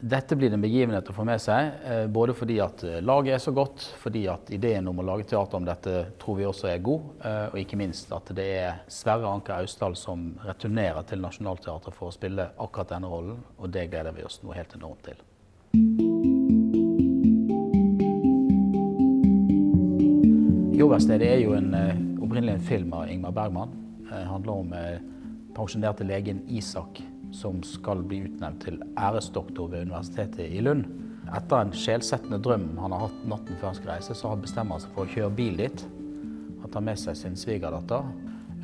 Dette blir en begivenhet å få med seg, eh, både fordi at eh, laget er så godt, fordi at ideen om å lage teater om dette tror vi også er god, eh, og ikke minst at det er Sverre Anker Austdal som returnerer til Nationaltheatret for å spille akkurat denne rollen, og det gleder vi oss noe helt enormt til. Jordverkstedet er jo en, opprinnelig en film av Ingmar Bergman. Det handler om pensjonerte legen Isak som skal bli utnevnt til æresdoktor ved Universitetet i Lund. Etter en sjelsettende drøm han har hatt natten før han skal reise, så bestemmer han seg for å kjøre bil dit. Han tar med seg sin svigerdatter.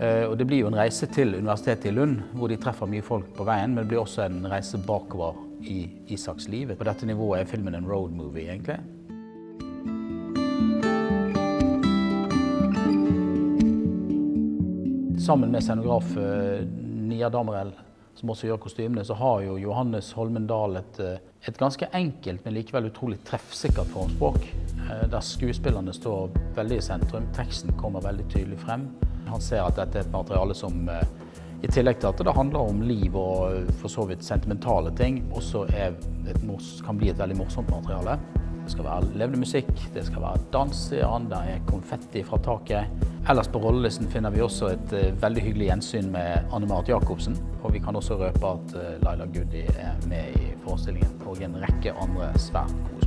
Eh, og det blir jo en reise til Universitetet i Lund, hvor de treffer mye folk på veien. Men det blir også en reise bakover i Isaks liv. På dette nivået er filmen en road movie, egentlig. Sammen med scenograf eh, Nia Damerel som også gjør kostymene, så har jo Johannes Holmen Dahl et, eh, et, ganske enkelt, men likevel utrolig treffsikkert formspråk. Eh, der skuespillerne står veldig i sentrum. Teksten kommer veldig tydelig frem. Han ser at dette er et materiale som eh, i tillegg til at det handler om liv og for så vidt sentimentale ting, også kan bli et veldig morsomt materiale. Det skal være levende musikk, det skal være dans, ja, det er konfetti fra taket. Ellers på rollelisten finner vi også et uh, veldig hyggelig gjensyn med Anne Marit Jacobsen. Og vi kan også røpe at uh, Laila Goody er med i forestillingen, og en rekke andre svært gode